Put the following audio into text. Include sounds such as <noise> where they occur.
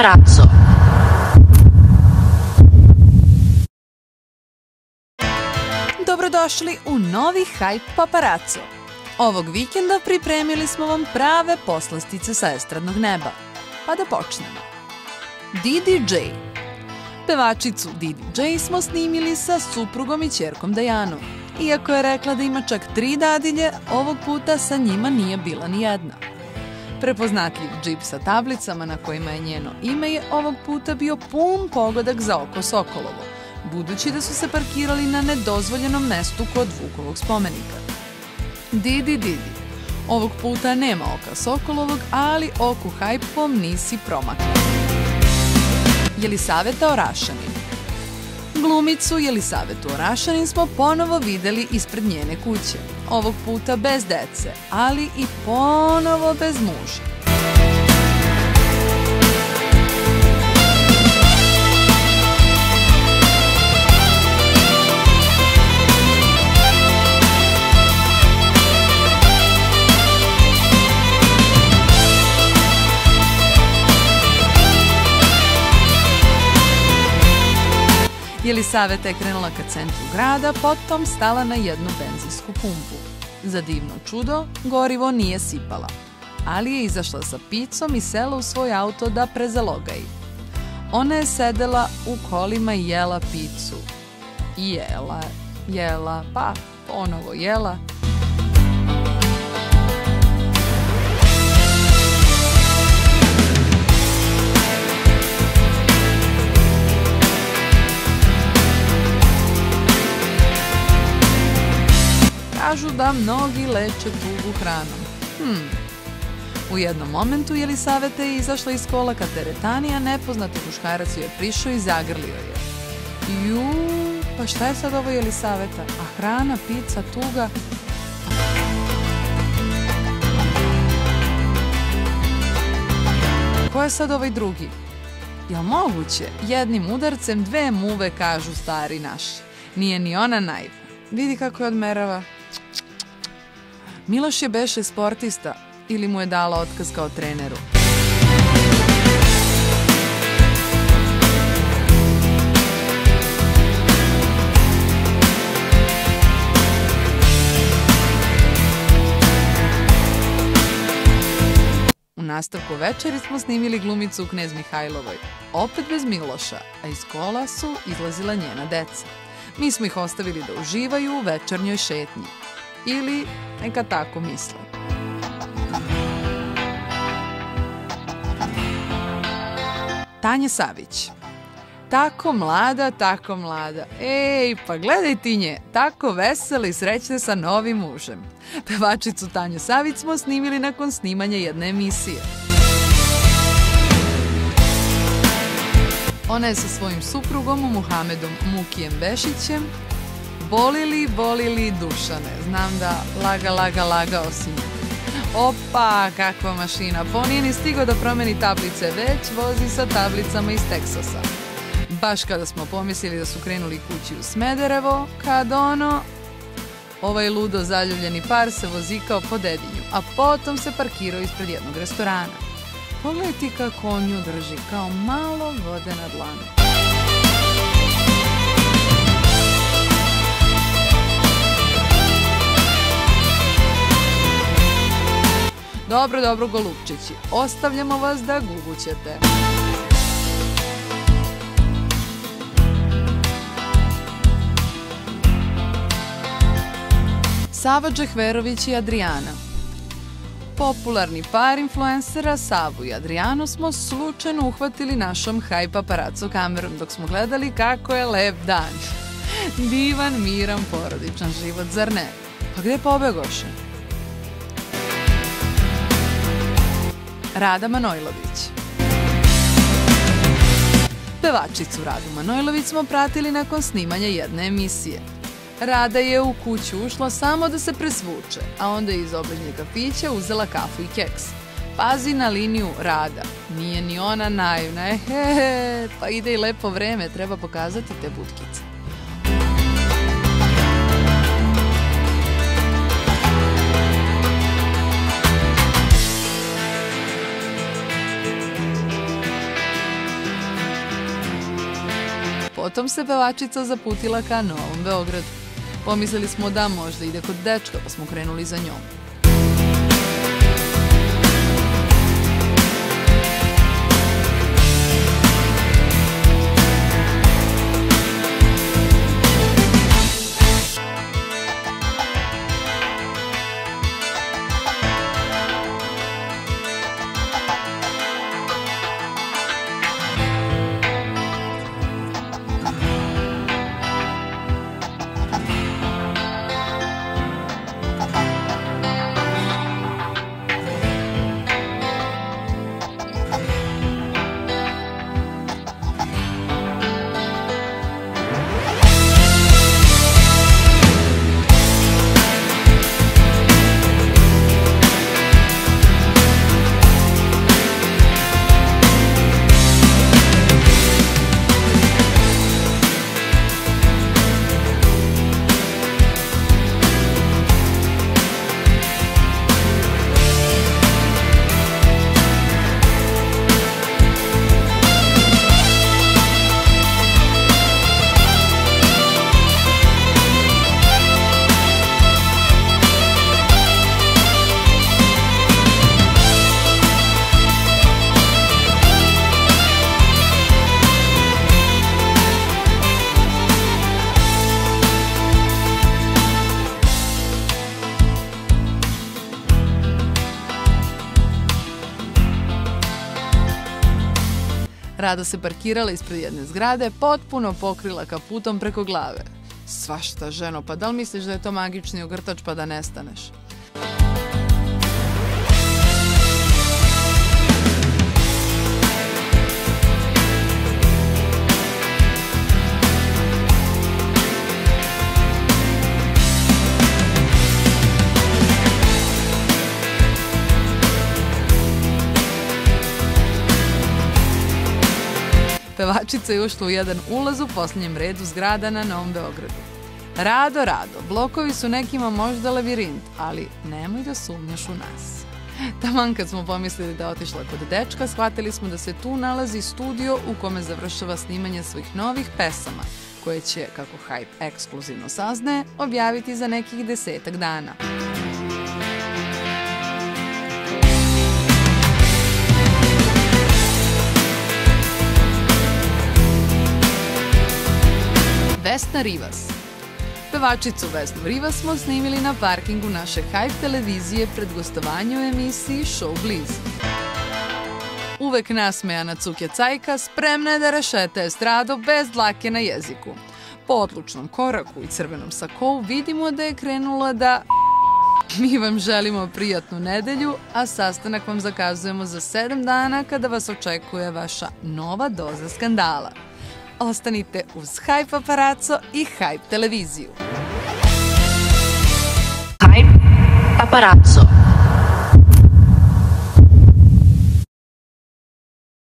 Paparazzo. Dobrodošli u novi Hype Paparazzo. Ovog vikenda pripremili smo vam prave poslastice sa estradnog neba. Pa da počnemo. Didi J. Pevačicu Didi J smo snimili sa suprugom i čerkom Dajanom. Iako je rekla da ima čak tri dadilje, ovog puta sa njima nije bila ni jedna. Prepoznatljiv džip sa tablicama na kojima je njeno ime je ovog puta bio pun pogodak za oko Sokolovo, budući da su se parkirali na nedozvoljenom mestu kod Vukovog spomenika. Didi, Didi, ovog puta nema oka Sokolovog, ali oku hajpom nisi promakla. Jelisaveta Orašanin Glumicu Jelisavetu Orašanin smo ponovo videli ispred njene kuće. Ovog puta bez dece, ali i ponovo bez muža. Jelisaveta je krenula ka centru grada, potom stala na jednu benzinsku pumpu. Za divno čudo, gorivo nije sipala, ali je izašla sa picom i sela u svoj auto da prezalogaji. Ona je sedela u kolima i jela picu. I jela, jela, pa ponovo jela. Da mnogi leče tugu hranom. Hmm. U jednom momentu Jelisaveta je izašla iz kola ka teretani, a nepoznati muškarac joj je prišao i zagrlio je. Ju, pa šta je sad ovo Jelisaveta? A hrana, pizza, tuga? Ko je sad ovaj drugi? Jel moguće? Jednim udarcem dve muve, kažu stari naši. Nije ni ona naivna. Vidi kako je odmerava. Miloš je beše sportista ili mu je dala otkaz kao treneru. U nastavku večeri smo snimili glumicu u Knez Mihajlovoj, opet bez Miloša, a iz kola su izlazila njena deca. Mi smo ih ostavili da uživaju u večernjoj šetnji. Ili neka tako misle. Tanja Savić. Tako mlada, tako mlada. Ej, pa gledaj ti nje, tako vesela i srećna sa novim mužem. Pevačicu Tanju Savić smo snimili nakon snimanja jedne emisije. Ona je sa svojim suprugom Muhamedom Mukijem Bešićem Bolili, bolili Dušane. Znam da laga, laga, lagao si. Opa, kakva mašina. On nije ni stigao da promeni tablice, već vozi sa tablicama iz Teksasa. Baš kada smo pomislili da su krenuli kući u Smederevo, kad ono... Ovaj ludo zaljubljeni par se vozikao po dedinju, a potom se parkirao ispred jednog restorana. Pogledaj ti kako on nju drži, kao malo vode na dlanu. Dobro, dobro, golupčići. Ostavljamo vas da gugućete. Sava Džehverović i Adriana. Popularni par influencera Savu i Adrianu smo slučajno uhvatili našom haj paparaco kamerom dok smo gledali kako je lep dan. Divan, miran, porodičan život, zar ne? Pa gde pobegoše? Rada Manojlović. Pevačicu Radu Manojlović smo pratili nakon snimanja jedne emisije. Rada je u kuću ušla samo da se presvuče, a onda je iz obližnje kafića uzela kafu i keks. Pazi na liniju Rada. Nije ni ona naivna. Ehe, pa ide i lepo vreme, treba pokazati te butkice. Potom se pevačica zaputila ka Novom Beogradu. Pomislili smo da možda ide kod dečka, pa smo krenuli za njom. Rado se parkirala ispred jedne zgrade, potpuno pokrila kaputom preko glave. Svašta, ženo, pa da li misliš da je to magični ogrtač pa da nestaneš? Pevačica je ušla u jedan ulaz u posljednjem redu zgrada na Novom Beogradu. Rado, rado, blokovi su nekima možda lavirint, ali nemoj da sumnjaš u nas. Taman kad smo pomislili da otišla kod dečka, shvatili smo da se tu nalazi studio u kome završava snimanje svojih novih pesama, koje će, kako Hype ekskluzivno saznaje, objaviti za nekih desetak dana. Vesna Rivas. Pevačicu Vesnu Rivas smo snimili na parkingu naše Hype televizije pred gostovanju u emisiji Show Bliz. Uvek nasmejana Cuke Cajka spremna je da rešete estrado bez dlake na jeziku. Po odlučnom koraku i crvenom sakou vidimo da je krenula da... <laughs> Mi vam želimo prijatnu nedelju, a sastanak vam zakazujemo za sedam dana kada vas očekuje vaša nova doza skandala ostanite uz Hype Paparazzo i Hype televiziju. Hype Paparazzo.